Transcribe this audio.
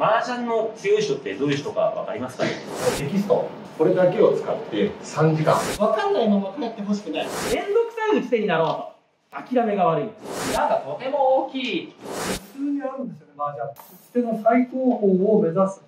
麻雀の強い人ってどういう人か分かりますか？テキストこれだけを使って3時間。分かんないまま帰ってほしくない。面倒くさい打ち手になろうと。諦めが悪い。なんかとても大きい。普通にあるんですよね麻雀。手の最高峰を目指す。